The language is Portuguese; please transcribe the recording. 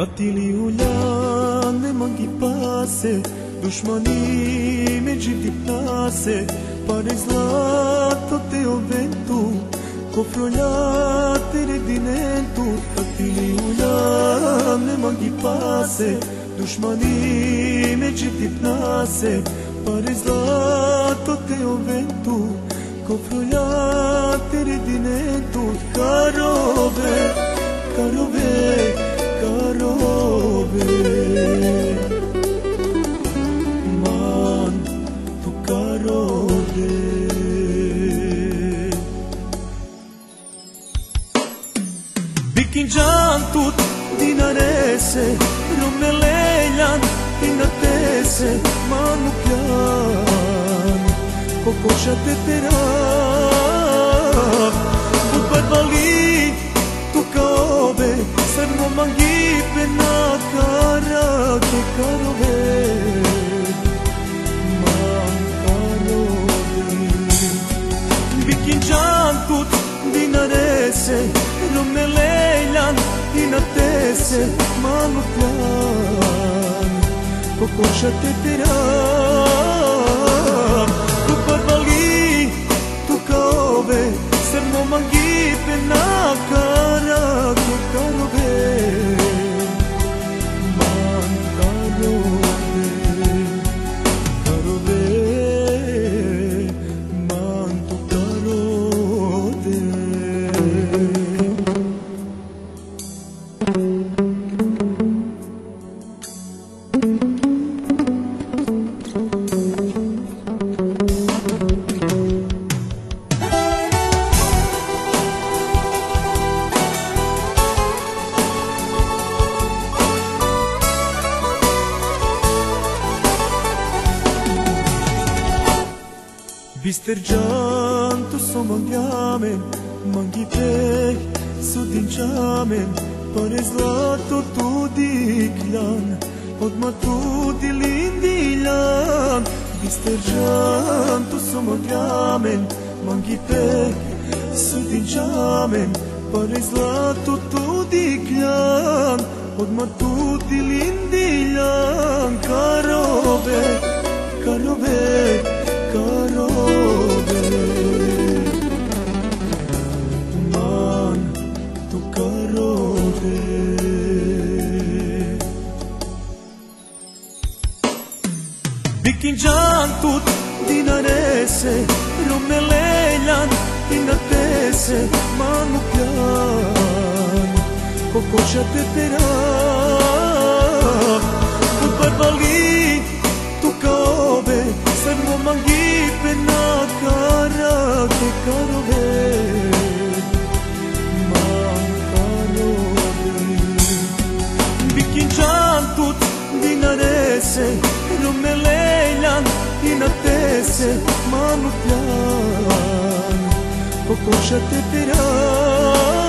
Katili u lanë mangi pase Dushmani me gjithi plase Pare zlato te o ventu Ko frollate re dinentu. Katili u lanë mangi pase Dushmani me gjithi plase Pare zlato te o ventu Ko frollate Μπικιντζάν του την αρέσε, ρομελέλιαν την ατέσε, μα μου πιάν, κοκόσα τετεράν. Tut din arese Rumneleylan inatese Manu plan Kokoša tetera karove Bistercan tu somon jamin Mangi peh sudin qamin Për e zlato tu di klan Od ma tu di lindi lan Bistercan tu somon jamin Mangi peh sudin qamin Për e zlato tu di klan Od ma tu di lindi lan Karove, karove Bir fincan tut dinarese Rumeleljan dinatese Manu plan Kokoša te tera se manut ja Pokušati pirati